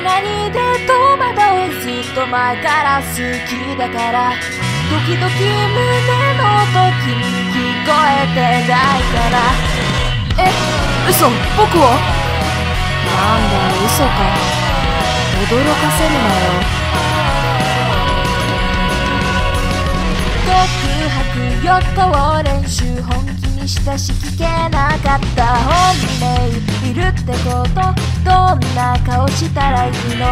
ないで戸惑うずっと前から好きだから時々胸の音君に聞こえてないから。え嘘？僕はなんだよ嘘か。驚かせるなよ。告白よっと練習本気にしたし聞けなかった本命いるってことどんな顔したらいいの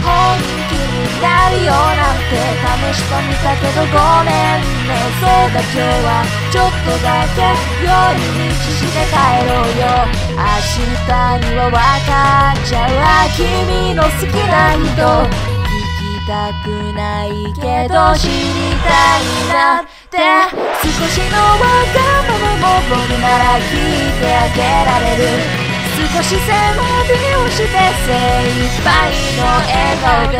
本気になるよなんて試してみたけどごめんねそうだ今日はちょっとだけ寄り道して帰ろうよ明日には分かっちゃうわ君の好きな人聞きたくないけど知りたいなって少しのわがままも僕なら聞いてあげられる。少し背伸びをして精一杯の笑顔で。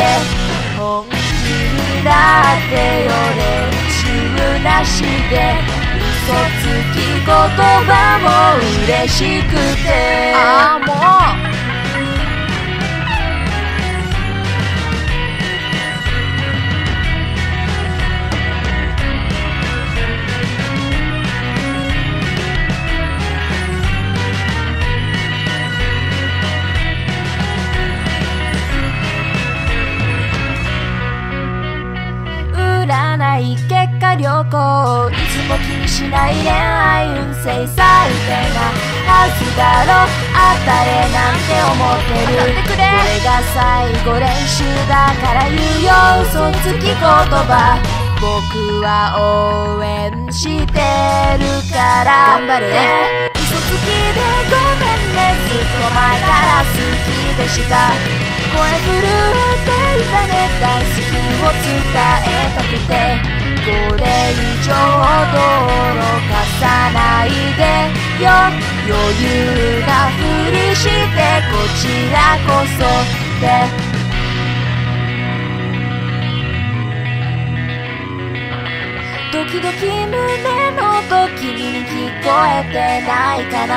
本気になってよ練習なしで。嘘つき言葉も嬉しくて。占い結果旅行いつも気にしない恋愛運勢最低なはずだろ当たれなんて思ってるこれが最後練習だから言うよ嘘つき言葉。僕は応援してるから頑張るね。嘘つきでごめんね。ずっと前から好きでした。声震えていたね。大好きをえたくてこれ以上驚かさないでよ。余裕なふりしてこちらこそで。時々胸の音君に聞こえてないかな。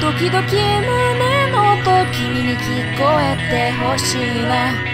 時々胸の音君に聞こえてほしいな。